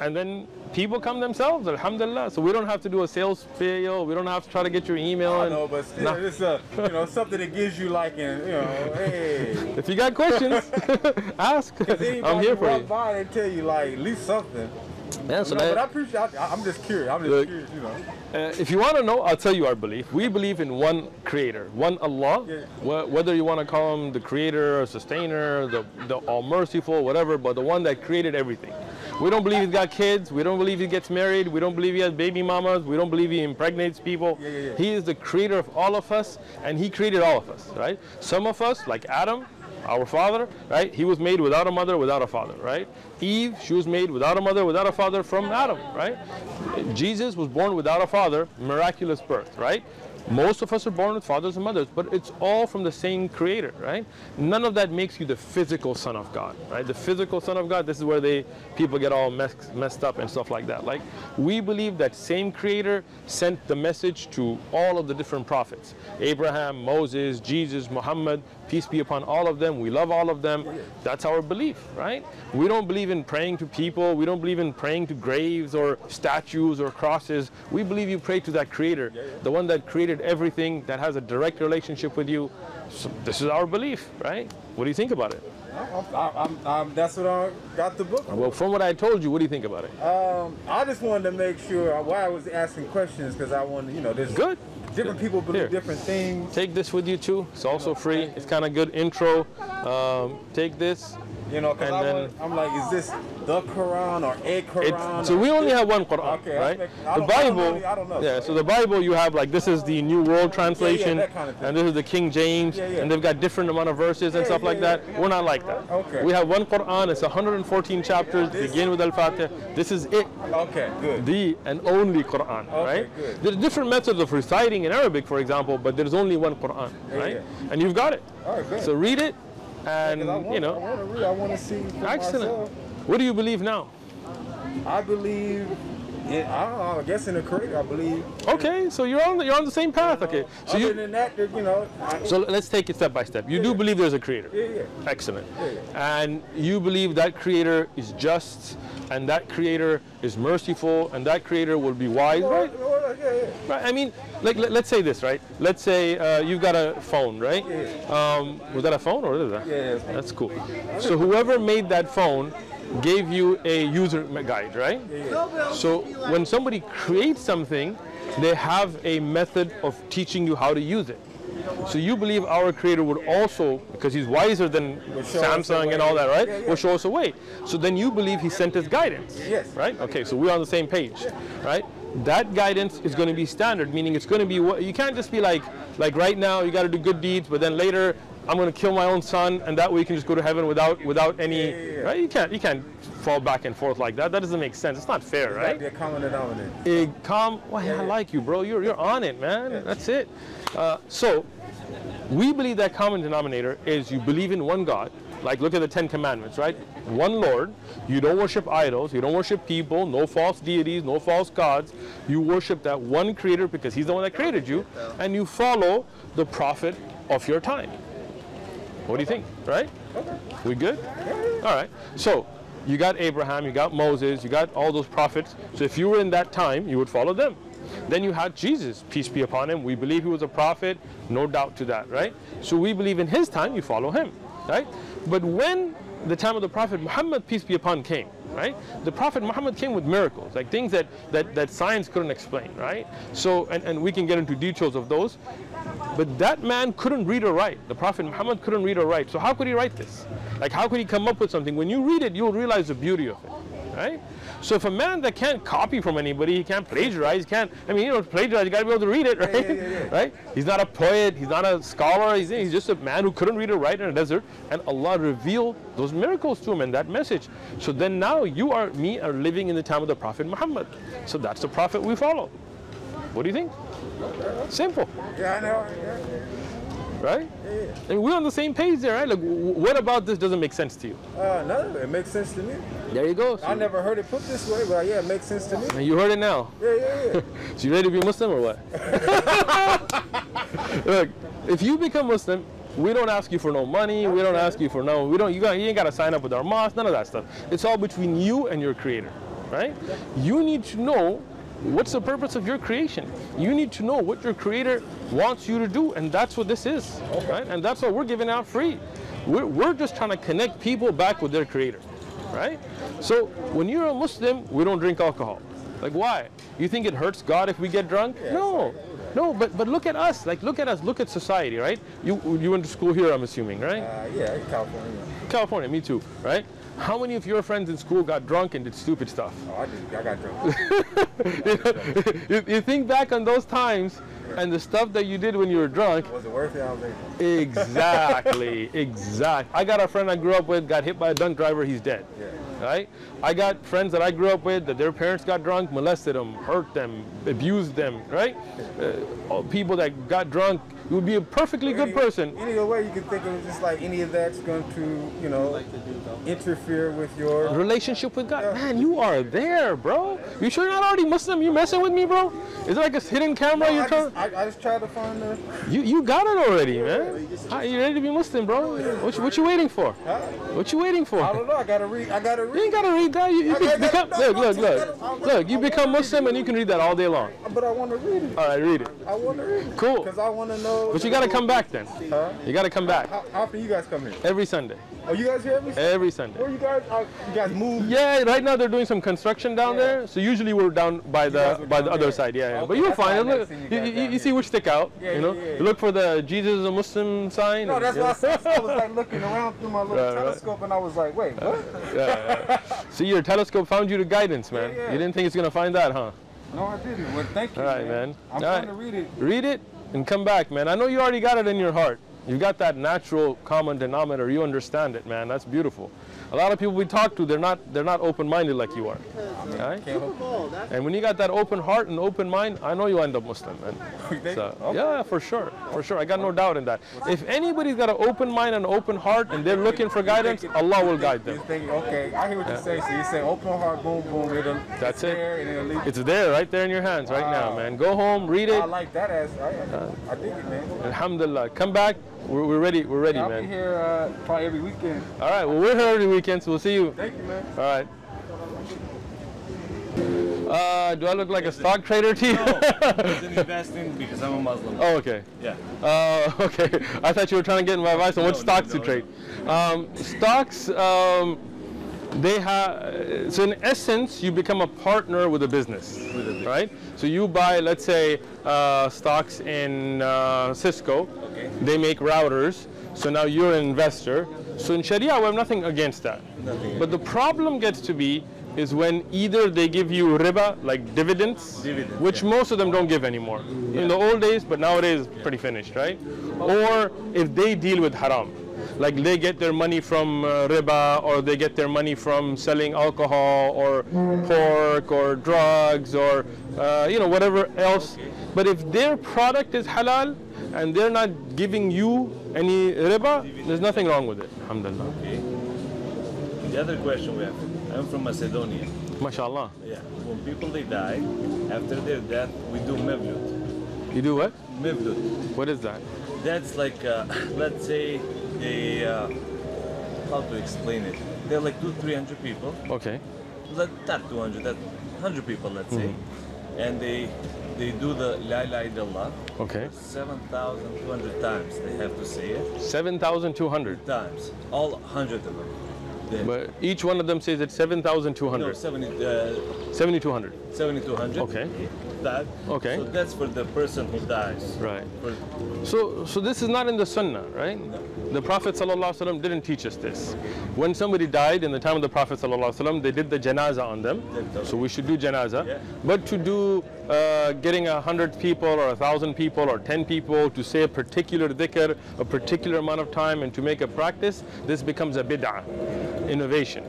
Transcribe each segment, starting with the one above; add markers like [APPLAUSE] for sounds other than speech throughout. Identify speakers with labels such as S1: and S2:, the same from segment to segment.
S1: and then people come themselves alhamdulillah so we don't have to do a sales spiel we don't have to try to get your email
S2: I know, but still,
S1: Nah.
S2: it's a you know something that gives you like an you know, hey.
S1: if you got questions [LAUGHS] ask i'm here for you
S2: by and tell you like at least something.
S1: Yeah, so
S2: no,
S1: that-
S2: but I appreciate. I, I'm just curious. I'm just
S1: Look.
S2: curious. You know.
S1: Uh, if you want to know, I'll tell you our belief. We believe in one creator, one Allah.
S2: Yeah.
S1: Wh- Whether you want to call him the creator or sustainer, the, the all merciful, whatever, but the one that created everything. We don't believe he's got kids. We don't believe he gets married. We don't believe he has baby mamas. We don't believe he impregnates people.
S2: Yeah, yeah, yeah.
S1: He is the creator of all of us, and he created all of us, right? Some of us, like Adam, our father, right? He was made without a mother, without a father, right? Eve, she was made without a mother, without a father from Adam, right? Jesus was born without a father, miraculous birth, right? Most of us are born with fathers and mothers, but it's all from the same creator, right? None of that makes you the physical son of God, right? The physical son of God, this is where they people get all messed, messed up and stuff like that. Like we believe that same creator sent the message to all of the different prophets. Abraham, Moses, Jesus, Muhammad, peace be upon all of them. We love all of them. That's our belief, right? We don't believe in praying to people. We don't believe in praying to graves or statues or crosses. We believe you pray to that creator, the one that created everything, that has a direct relationship with you. So this is our belief, right? What do you think about it?
S2: I'm, I'm, I'm, I'm, that's what I got the book. for.
S1: Well, from what I told you, what do you think about it?
S2: Um, I just wanted to make sure why I was asking questions because I wanted, you know, there's
S1: Good.
S2: different people believe
S1: Here.
S2: different things.
S1: Take this with you too. It's also free. It's kind of good intro. Um, take this.
S2: You know, because
S1: And
S2: I
S1: then-
S2: want, I'm like, is this the Quran or a Quran?
S1: It, so we only have one Quran,
S2: Okay,
S1: right? the
S2: don't- I don't
S1: Bible,
S2: I don't know.
S1: yeah. So the Bible, you have like this is the New World Translation,
S2: that kind of
S1: and this is the King James,
S2: Yeah, yeah.
S1: and they've got different amount of verses and stuff
S2: yeah,
S1: like that.
S2: yeah.
S1: We're not like that.
S2: Okay.
S1: We have one Quran. It's 114 chapters.
S2: This-
S1: begin with Al-Fatiha. This is it.
S2: Okay, good.
S1: The and only Quran, right?
S2: good.
S1: There's different methods of reciting in Arabic, for example, but there's only one Quran, right?
S2: yeah.
S1: And you've got it.
S2: All right, good.
S1: So read it, and
S2: I want,
S1: you
S2: I
S1: know,
S2: want to read. I want to see
S1: excellent.
S2: myself.
S1: What do you believe now?
S2: I believe. In, I don't know. I guess in the creator, I believe.
S1: Okay, so you're on the, you're on the same path. Okay, so
S2: Other
S1: you
S2: than that, you know. I,
S1: so let's take it step by step. You do believe there's a creator.
S2: yeah, yeah.
S1: Excellent.
S2: Yeah,
S1: And you believe that creator is just, and that creator is merciful, and that creator will be wise, right?
S2: Well, yeah, yeah.
S1: Right. I mean, like let, us say this, right? Let's say uh, you've got a phone, right? Um, was that a phone or is that?
S2: Yeah, it's-
S1: That's cool. So whoever made that phone gave you a user guide, right? Yeah. So when somebody creates something, they have a method of teaching you how to use it. So you believe our creator would also, because he's wiser than Samsung and all that, right?
S2: Yeah, yeah.
S1: Will show us a way. So then you believe he sent us guidance.
S2: Yes.
S1: Right? Okay, so we're on the same page, right? That guidance is going to be standard, meaning it's going to be what you can't just be like, like right now you got to do good deeds, but then later I'm going to kill my own son, and that way you can just go to heaven without without any,
S2: yeah, yeah.
S1: right? You can't you can't fall back and forth like that. That doesn't make sense. It's not fair,
S2: Right?
S1: right?
S2: Be a common denominator.
S1: A calm. Well, I like you, bro. You're you're on it, man. That's it. Uh, so we believe that common denominator is you believe in one God. Like look at the Ten Commandments, right? One Lord. You don't worship idols. You don't worship people. No false deities. No false gods. You worship that one Creator because He's the one that created you, and you follow the prophet of your time. What do you think? Right? We good? All right. So you got Abraham, you got Moses, you got all those prophets. So if you were in that time, you would follow them. Then you had Jesus, peace be upon him. We believe he was a prophet, no doubt to that, right? So we believe in his time, you follow him, right? But when the time of the Prophet Muhammad, peace be upon, him came, right? The Prophet Muhammad came with miracles, like things that, that, that science couldn't explain, right? So, and, and we can get into details of those. But that man couldn't read or write. The Prophet Muhammad couldn't read or write. So how could he write this? Like how could he come up with something? When you read it, you'll realize the beauty of it, right? So if a man that can't copy from anybody, he can't plagiarize, can't, I mean, you know, plagiarize, you gotta be able to read it, [LAUGHS] right?
S2: yeah, yeah, yeah.
S1: right? He's not a poet, he's not a scholar, he's, he's just a man who couldn't read or write in a desert, and Allah revealed those miracles to him and that message. So then now you are, me, are living in the time of the Prophet Muhammad. So that's the Prophet we follow. What do you think? Simple.
S2: Yeah, I know. Yeah.
S1: right?
S2: Yeah.
S1: And we're on the same page there, right? Like, w- what about this doesn't make sense to you?
S2: Uh, no, it makes sense to me.
S1: There you go.
S2: I never heard it put this way, but yeah, it makes sense to me.
S1: And you heard it now.
S2: Yeah, yeah, yeah. [LAUGHS]
S1: So you ready to be Muslim or what? [LAUGHS] Look, if you become Muslim, we don't ask you for no money. We don't ask you for no. We don't. You got. You ain't got to sign up with our mosque. None of that stuff. It's all between you and your Creator, right? You need to know what's the purpose of your creation. You need to know what your Creator wants you to do, and that's what this is, right? And that's what we're giving out free. We're, we're just trying to connect people back with their Creator, right? So when you're a Muslim, we don't drink alcohol. Like why? You think it hurts God if we get drunk? no. No, but but look at us. Like look at us. Look at society, right? You you went to school here, I'm assuming, right?
S2: Uh, yeah, California.
S1: California, me too, right? How many of your friends in school got drunk and did stupid stuff?
S2: Oh, I did. I got drunk. [LAUGHS] [LAUGHS]
S1: you, you think back on those times and the stuff that you did when you were drunk.
S2: Was it worth it? I was like,
S1: Exactly, [LAUGHS] exact. I got a friend I grew up with, got hit by a drunk driver, he's dead.
S2: yeah.
S1: Right? I got friends that I grew up with that their parents got drunk, molested them, hurt them, abused them, right? Uh, people that got drunk, you would be a perfectly good
S2: Any-
S1: person.
S2: Any other way you can think of it, just like any of that's going to, you know, interfere with your.
S1: Relationship with God. Man, you are there, bro. You sure you're not already Muslim? You messing with me, bro? Is it like a hidden camera you're
S2: I
S1: trying?
S2: just, I, I just tried to find the.
S1: You you got it already, man. How, you ready to be Muslim, bro? What you, what you waiting for?
S2: Huh?
S1: What you waiting for?
S2: I don't know. I gotta read. I gotta
S1: You ain't gotta read that. You, you
S2: I-
S1: be-
S2: I- I-
S1: become,
S2: no,
S1: look,
S2: no,
S1: look,
S2: no,
S1: look, look. You become Muslim and you can read that all day long.
S2: But I want to read it.
S1: All right, read it.
S2: I want to read it.
S1: Cool.
S2: Because I want to know.
S1: But you gotta come back then.
S2: Huh?
S1: You gotta come back
S2: How, how often you guys come here?
S1: every Sunday.
S2: Oh, you guys here every? Sunday?
S1: Every Sunday.
S2: Where you guys? Uh, you guys move?
S1: Yeah, right now they're doing some construction down
S2: Yeah.
S1: there. So usually we're down by the by the other side. Yeah, yeah. But you'll find it. Look,
S2: you
S1: you, you, see which stick out.
S2: Yeah,
S1: you know,
S2: yeah, yeah.
S1: you look for the Jesus is a Muslim sign.
S2: No,
S1: and-
S2: that's why I, said- I was like [LAUGHS] looking around through my little
S1: Right, right.
S2: telescope, and I was like, wait, what? [LAUGHS]
S1: See, your telescope found you the guidance, man.
S2: Yeah, yeah.
S1: You didn't think it's gonna find that, huh?
S2: No, I didn't. Well, thank you.
S1: All right, man.
S2: I'm
S1: All
S2: trying
S1: right.
S2: to read it.
S1: Read it and come back, man. I know you already got it in your heart. You've got that natural common denominator. You understand it, man. That's beautiful. A lot of people we talk to, they're not they're not open-minded like you are. Right? And when you got that open heart and open mind, I know you end up Muslim, man. [LAUGHS] So, yeah, for sure, for sure. I got no doubt in that. If anybody's got an open mind and open heart and they're looking for guidance, Allah will guide
S2: You
S1: them.
S2: think, okay, I hear what you're saying. So you say open heart, boom, boom, it'll,
S1: That's
S2: it's
S1: it.
S2: there and
S1: It's there, right there in your hands, right now, man. Go home, read it.
S2: I like that as I, I dig it, man.
S1: Alhamdulillah. Come back. We're, we're ready. We're ready, man.
S2: I'll be here uh, probably every weekend.
S1: All right. Well, we're here every weekend, so we'll see you.
S2: Thank you, man.
S1: All right. Uh, do I look like a stock trader to you?
S3: It's [LAUGHS] in investing because I'm a Muslim.
S1: oh, okay.
S3: Yeah.
S1: Uh, [LAUGHS] okay. I thought you were trying to get my advice on what
S3: No, no,
S1: stocks
S3: no,
S1: to trade. Um, stocks, um, they have. So in essence, you become a partner with a business,
S3: With a business.
S1: right? So you buy, let's say, uh, stocks in uh, Cisco.
S3: Okay.
S1: They make routers. So now you're an investor. So in Sharia, we have nothing against that.
S3: Nothing
S1: But the problem gets to be is when either they give you riba, like dividends,
S3: Dividends,
S1: which
S3: yeah.
S1: most of them don't give anymore. In the old days, but nowadays pretty finished, right? Or if they deal with haram, like they get their money from uh, riba, or they get their money from selling alcohol, or pork, or drugs, or uh, you know whatever else. But if their product is halal and they're not giving you any riba, there's nothing wrong with it. Alhamdulillah.
S3: Okay. The other question we have. I'm from Macedonia.
S1: mashallah
S3: Yeah. When people they die, after their death, we do mevlut.
S1: You do what?
S3: Mevlut.
S1: What is that?
S3: That's like, uh, [LAUGHS] let's say, a uh, how to explain it? They're like two, three hundred people.
S1: Okay.
S3: Let, that 200, that 100 people, let's say, and they they do the La ilaha illallah
S1: Okay.
S3: 7,200 times. They have to say it
S1: 7,200.
S3: times, all 100 of them. Then,
S1: But each one of them says it's 7,200.
S3: no, 70, uh,
S1: 7,200.
S3: 7,200.
S1: Okay.
S3: That.
S1: Okay.
S3: So that's for the person who dies.
S1: Right.
S3: For,
S1: So, so this is not in the Sunnah, right? The Prophet ﷺ didn't teach us this. When somebody died in the time of the Prophet ﷺ, they did the janazah on them. So we should do janazah.
S3: Yeah.
S1: But to do uh, getting a hundred people or a thousand people or ten people to say a particular dhikr, a particular amount of time, and to make a practice, this becomes a bid'ah, innovation.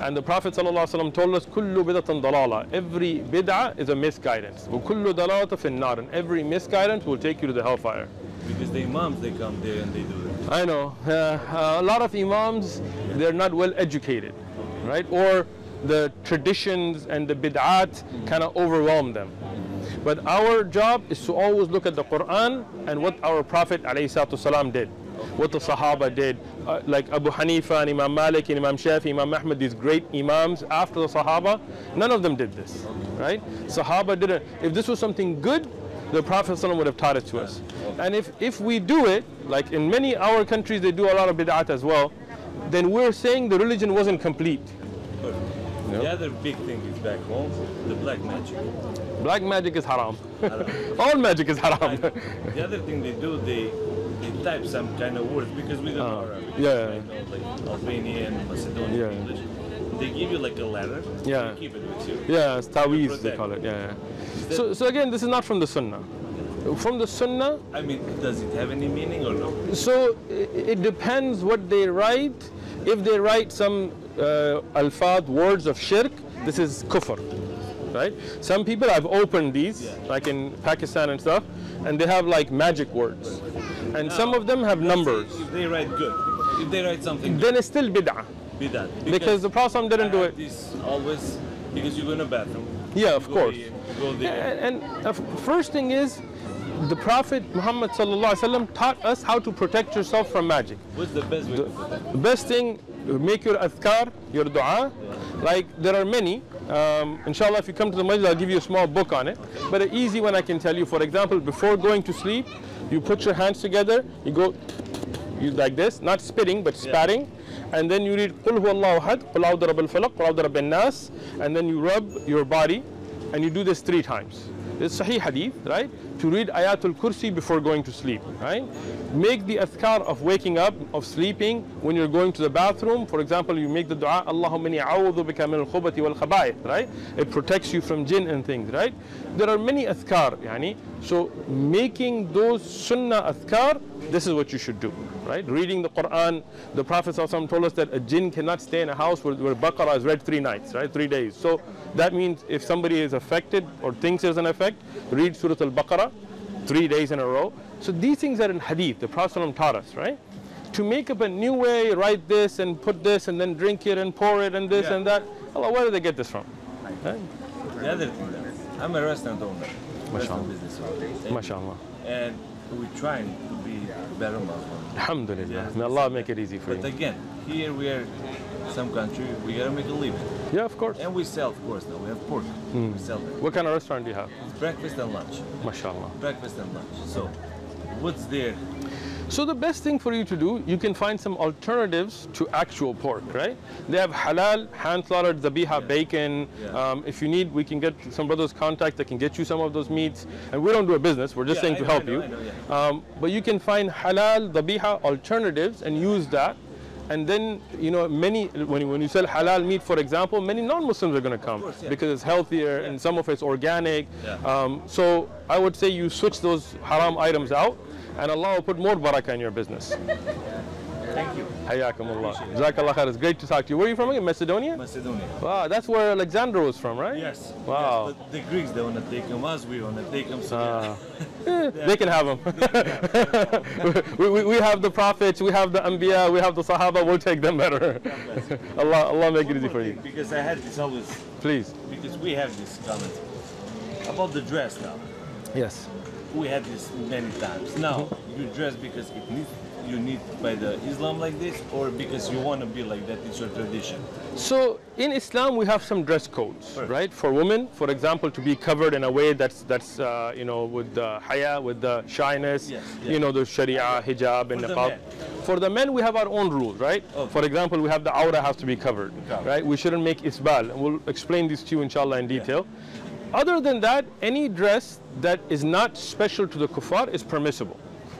S1: And the Prophet ﷺ told us, "Kullu bid'atin dalala." Every bid'ah is a misguidance. وَكُلُّ دَلَالَةٍ فِي النَّارِ And every misguidance will take you to the hellfire.
S3: Because the imams they come there and they do it.
S1: I know. Uh, uh, a lot of imams, they're not well educated, right? Or the traditions and the bid'at kind of overwhelm them. But our job is to always look at the Quran and what our Prophet ﷺ did, what the Sahaba did, uh, like Abu Hanifa and Imam Malik and Imam Shafi, Imam Ahmad, these great imams after the Sahaba, none of them did this, right? Sahaba didn't. If this was something good, the Prophet ﷺ would have taught it to us. And if, if we do it, like in many our countries they do a lot of bid'at as well, then we're saying the religion wasn't complete.
S3: The other big thing is back home, the black magic.
S1: Black magic is haram. [LAUGHS] All magic is haram.
S3: the other thing they do, they they type some kind of words because we don't know
S1: Oh,
S3: Arabic.
S1: yeah.
S3: Know, like Albanian, Macedonian,
S1: Yeah.
S3: English. They give you like a letter.
S1: Yeah.
S3: Keep it with you.
S1: yeah, it's tawiz they call it. Yeah. yeah. So, so again, this is not from the Sunnah. From the Sunnah,
S3: I mean, does it have any meaning or no?
S1: so it depends what they write. If they write some uh, alfad, words of shirk, this is kufr, right? Some people have opened these, like in Pakistan and stuff, and they have like magic words. And some of them have numbers.
S3: If they write good, if they write something,
S1: Then it's still bid'ah.
S3: Bid'ah. that.
S1: Because the Prophet didn't do it.
S3: This always because you go in a bathroom.
S1: Yeah, of course.
S3: there.
S1: And, and uh, first thing is, the Prophet Muhammad sallallahu alaihi wasallam taught us how to protect yourself from magic.
S3: What's the best way to put?
S1: The best thing, make your adhkar, your dua. Like there are many. Um, inshallah, if you come to the masjid, I'll give you a small book on it. But an easy one I can tell you. For example, before going to sleep, you put your hands together. You go, you like this, not spitting, but spatting. And then you read Qul huwallahu ahad, Qul a'udhu rabbil falaq, Qul a'udhu rabbin nas, and then you rub your body, and you do this three times. It's Sahih Hadith, right? To read Ayatul Kursi before going to sleep, right? Make the adhkar of waking up, of sleeping, when you're going to the bathroom. For example, you make the dua, Allahumma a'udhu bika min al-khubati wal right? It protects you from jinn and things, right? There are many adhkar, yani. So making those sunnah adhkar, this is what you should do, right? Reading the Quran, the Prophet ﷺ told us that a jinn cannot stay in a house where, where Baqarah is read three nights, right? Three days. So that means if somebody is affected or thinks there's an effect, read Surah Al-Baqarah three days in a row. So these things are in hadith, the Prophet taught us, right? To make up a new way, write this and put this and then drink it and pour it and this
S3: Yeah.
S1: and that. Allah, where did they get this from? Right?
S3: The other thing, I'm a restaurant owner, restaurant
S1: MashaAllah.
S3: business owner,
S1: MashaAllah.
S3: and we're trying to be better Muslim.
S1: Alhamdulillah.
S3: Yes.
S1: May Allah make it easy for
S3: But
S1: you.
S3: But again, here we are, some country, we gotta make a living,
S1: Yeah, of course.
S3: and we sell, of course, now we have pork,
S1: Hmm.
S3: we sell that.
S1: What kind of restaurant do you have?
S3: It's breakfast and lunch,
S1: MashaAllah.
S3: breakfast and lunch. So, what's there?
S1: So the best thing for you to do, you can find some alternatives to actual pork, right? They have halal, hand slaughtered zabiha bacon.
S3: Yeah.
S1: Um, if you need, we can get some brothers contact that can get you some of those meats. And we don't do a business, we're just
S3: Yeah,
S1: saying
S3: I
S1: to
S3: know,
S1: help
S3: know,
S1: you.
S3: Know, yeah.
S1: Um, but you can find halal, zabiha alternatives and use that. And then, you know, many, when you, when you sell halal meat, for example, many non-Muslims are going to come
S3: course, yeah.
S1: because it's healthier and some of it's organic.
S3: Yeah.
S1: Um, so I would say you switch those haram items out and Allah will put more barakah in your business. [LAUGHS]
S3: Thank you.
S1: Hayakum Allah. Jazakallah khair. It's great to talk to you. Where are you from again? Macedonia?
S3: Macedonia.
S1: Wow, that's where Alexander was from, right?
S3: Yes.
S1: Wow.
S3: Yes, but the Greeks, they wanna take them, us, we wanna take them. So
S1: Ah. Eh, [LAUGHS] they can have them. [LAUGHS] we, we, we have the prophets, we have the Anbiya, we have the Sahaba, we'll take them better. [LAUGHS] Allah, Allah make it easy for you.
S3: Because I had this always,
S1: Please.
S3: because we have this comment about the dress now.
S1: Yes.
S3: We had this many times. Now you dress because it needs you need by the Islam like this, or because you want to be like that. It's your tradition.
S1: So in Islam we have some dress codes,
S3: Right.
S1: right? For women, for example, to be covered in a way that's that's uh, you know with the haya, with the shyness,
S3: Yes, yeah.
S1: you know the Sharia, hijab, and niqab. For the men, we have our own rules, right?
S3: Okay.
S1: For example, we have the aura has to be covered,
S3: Covered.
S1: right? We shouldn't make isbal, and we'll explain this to you, inshallah, in detail. Other than that, any dress that is not special to the kuffar is permissible,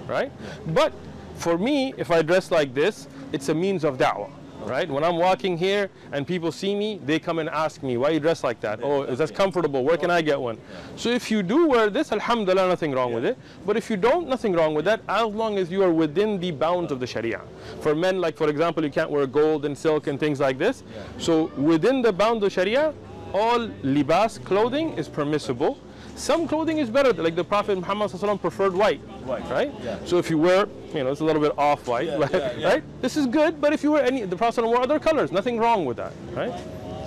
S1: right? But for me, if I dress like this, it's a means of da'wah, right? When I'm walking here and people see me, they come and ask me, why you dress like that? Oh, is that comfortable? Where can I get one? So if you do wear this, alhamdulillah, nothing wrong with it. But if you don't, nothing wrong with that, as long as you are within the bounds of the sharia. For men, like for example, you can't wear gold and silk and things like this. So within the bounds of sharia, all libas, clothing, is permissible. Some clothing is better, like the Prophet Muhammad preferred white.
S3: White,
S1: Right?
S3: yeah.
S1: So if you wear, you know, it's a little bit off white,
S3: Yeah, [LAUGHS]
S1: right?
S3: yeah,
S1: right? This is good, but if you wear any, the Prophet wore other colors, nothing wrong with that, right?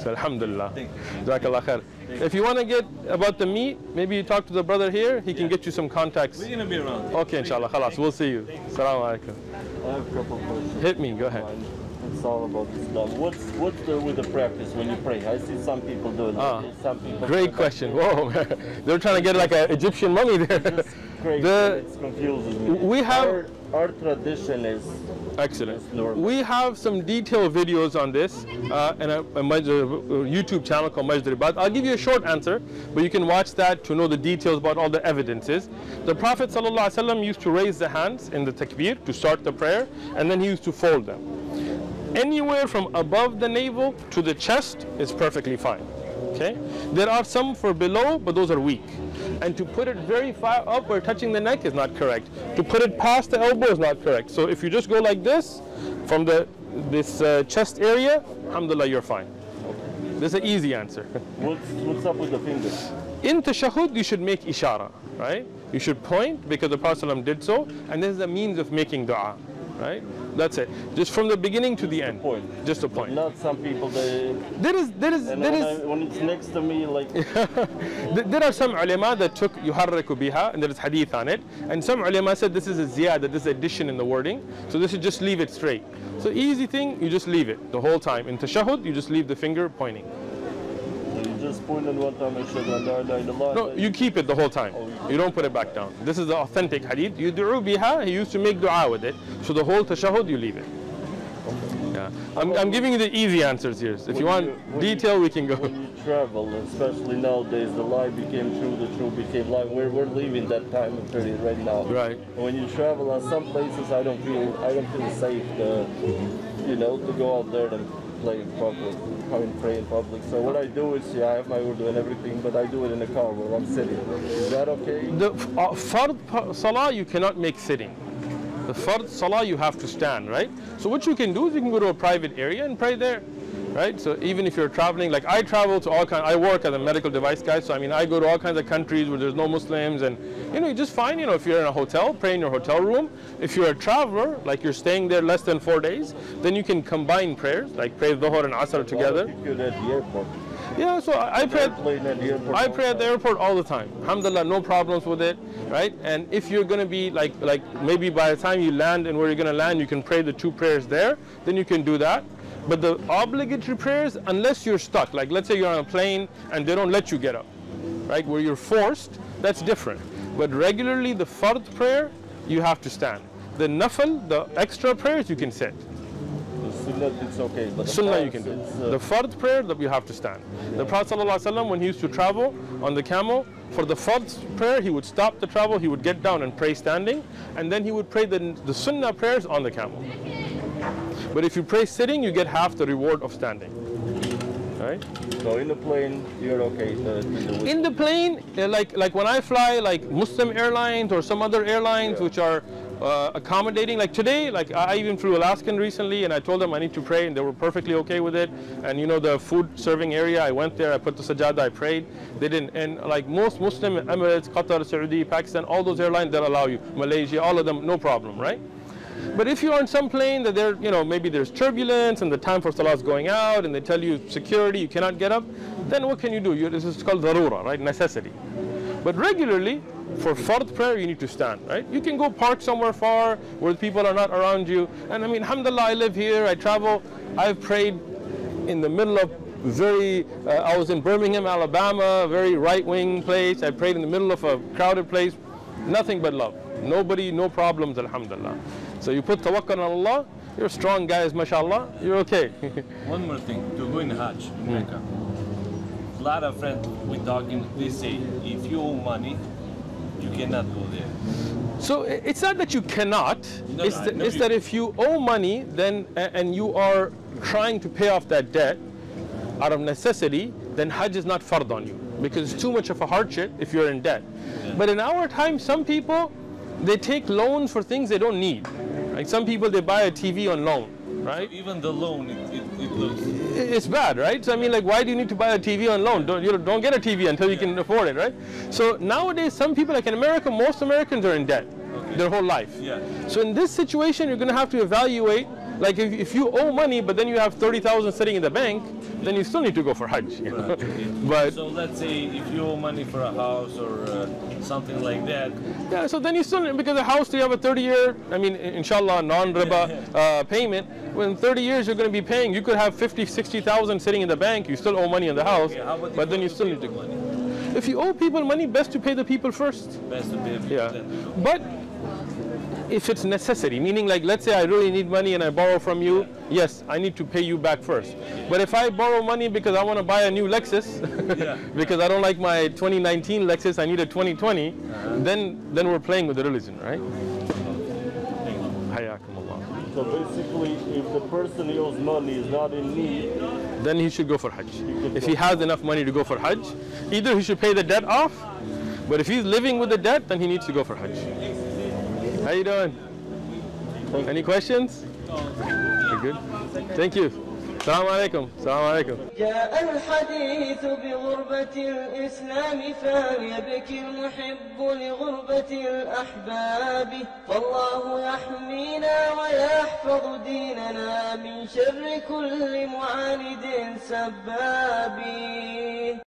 S1: So Alhamdulillah.
S3: Thank
S1: Jazakallah khair. If you want to get about the meat, maybe you talk to the brother here, he can get you some contacts.
S3: We're gonna be around.
S1: Okay, inshallah. Khalas, we'll see you. Assalamu alaikum.
S4: I have a couple of questions.
S1: Hit me, go ahead.
S4: It's all about Islam. What's what's the with the practice when you pray? I see some people do it.
S1: Ah,
S4: this, some people.
S1: Great question. Whoa, [LAUGHS] they're trying to get like an Egyptian mummy there.
S4: Great.
S1: The-
S4: it confuses me.
S1: we have-
S4: our, our tradition is
S1: Excellent.
S4: It's normal.
S1: We have some detailed videos on this uh, and a, a, a YouTube channel called Masjid Ribat. I'll give you a short answer, but you can watch that to know the details about all the evidences. The Prophet ﷺ used to raise the hands in the takbir to start the prayer, and then he used to fold them. Anywhere from above the navel to the chest is perfectly fine. Okay? There are some for below, but those are weak. And to put it very far up where touching the neck is not correct. To put it past the elbow is not correct. So if you just go like this, from the this uh, chest area, alhamdulillah, you're fine. This is an easy answer. [LAUGHS]
S4: what's what's up with the fingers?
S1: In tashahud, you should make ishara, right? You should point because the Prophet ﷺ did so, and this is a means of making dua, right? That's it. Just from the beginning to the end.
S4: point.
S1: Just a point.
S4: Not some people they.
S1: There is, there is, there
S4: when,
S1: is.
S4: I, when it's next to me, like [LAUGHS]
S1: There are some ulama that took yuharriku biha and there is hadith on it and some ulama said this is a ziyada, this is addition in the wording so this is just leave it straight. So easy thing, you just leave it the whole time. In tashahud, you just leave the finger pointing.
S4: you just pointed one time and said, "La ilaha illallah."
S1: No, you keep it the whole time. You don't put it back down. This is the authentic hadith. Yudu'u biha, he used to make dua with it. So the whole tashahud, you leave it. Yeah. I'm, I'm giving you the easy answers here. If you want
S4: you-
S1: detail, we can go.
S4: when you travel, especially nowadays, the lie became true, the true became lie. We're, we're leaving that time period right now.
S1: Right.
S4: When you travel on some places, I don't feel I don't feel safe to, you know, to go out there and play in I mean, pray in public. So what I do is, yeah, I have my wudu and everything, but I do it in the car where I'm sitting. Is that okay?
S1: The uh, fard salah you cannot make sitting. The fard salah you have to stand, right? So what you can do is you can go to a private area and pray there, right? So even if you're traveling, like I travel to all kind, I work as a medical device guy, so I mean I go to all kinds of countries where there's no Muslims, and you know you just find, you know, if you're in a hotel, pray in your hotel room. If you're a traveler, like you're staying there less than four days, then you can combine prayers, like pray Dhuhr and Asr together.
S4: You're at the airport.
S1: Yeah, so I, I pray.
S4: At the airport.
S1: I pray at the airport all the time. Alhamdulillah, no problems with it, right? And if you're gonna be like, like maybe by the time you land and where you're gonna land, you can pray the two prayers there, then you can do that. But the obligatory prayers, unless you're stuck, like let's say you're on a plane and they don't let you get up, right? Where you're forced, that's different. But regularly, the fard prayer, you have to stand. The nafal, the extra prayers, you can sit.
S4: The sunnah, it's okay. But
S1: Sunnah you can do.
S4: uh,
S1: The fard prayer that you have to stand. The Prophet ﷺ, when he used to travel on the camel, for the fard prayer, he would stop the travel, he would get down and pray standing, and then he would pray the, the sunnah prayers on the camel. But if you pray sitting, you get half the reward of standing. Right?
S4: So in the plane, you're okay to.
S1: In the plane, uh, like like when I fly like Muslim airlines or some other airlines which are uh, accommodating, like today, like I I even flew Alaskan recently, and I told them I need to pray, and they were perfectly okay with it. And you know the food serving area, I went there, I put the sajada, I prayed. They didn't, and like most Muslim Emirates, Qatar, Saudi, Pakistan, all those airlines that allow you, Malaysia, all of them, no problem, right? But if you're on some plane that there, you know, maybe there's turbulence and the time for salah is going out and they tell you security, you cannot get up, then what can you do? You, this is called darura, right? Necessity. But regularly, for fard prayer, you need to stand, right? You can go park somewhere far where people are not around you. And I mean, alhamdulillah, I live here, I travel, I've prayed in the middle of very, uh, I was in Birmingham, Alabama, very right-wing place. I prayed in the middle of a crowded place. Nothing but love. Nobody, no problems, alhamdulillah. So you put tawakkul on Allah, you're strong guys, mashallah, you're okay. [LAUGHS]
S3: One more thing, to go in Hajj in hmm. Mecca. A lot of friends we talking, they say if you owe money, you cannot go there.
S1: So it's not that you cannot.
S3: No,
S1: it's
S3: no,
S1: that, it's
S3: you-
S1: that if you owe money, then and you are trying to pay off that debt out of necessity, then Hajj is not fard on you because it's too much of a hardship if you're in debt. But in our time, some people they take loans for things they don't need. Like some people they buy a TV on loan, right?
S3: Even the loan, it, it, it looks.
S1: it's bad, right? So I mean, like, why do you need to buy a TV on loan? Don't you don't get a TV until you can afford it, right? So nowadays, some people, like in America, most Americans are in debt their whole life.
S3: Yeah.
S1: So in this situation, you're going to have to evaluate. Like if, if you owe money, but then you have thirty thousand sitting in the bank, then you still need to go for Hajj. You know? [LAUGHS] but
S3: So let's say if you owe money for a house or uh, something like that,
S1: Yeah, so then you still, because the house, you have a 30 year, I mean, inshallah, non riba uh, payment. When 30 years you're going to be paying, you could have 50, 60,000 sitting in the bank, you still owe money on the house,
S3: okay, how about
S1: but then you still need to.
S3: money?
S1: If you owe people money, best to pay the people first.
S3: Best to pay
S1: the
S3: people. Yeah.
S1: But if it's necessity, meaning like, let's say I really need money and I borrow from you, yes, I need to pay you back first. But if I borrow money because I want to buy a new Lexus, [LAUGHS]
S3: Yeah.
S1: because I don't like my 2019 Lexus, I need a 2020, uh-huh. then then we're playing with the religion, right? Hayakumullah.
S5: So basically, if the person he owes money is not in need,
S1: Then he should go for Hajj. If he has enough money to go for Hajj, either he should pay the debt off, but if he's living with the debt, then he needs to go for Hajj. How you doing? Any questions? You good? Thank you. Assalamu alaikum. Assalamu alaikum.
S4: جاء الحديث بغربة الإسلام فيبكي المحب لغربة الأحباب فالله يحمينا ويحفظ ديننا من شر كل معاند سباب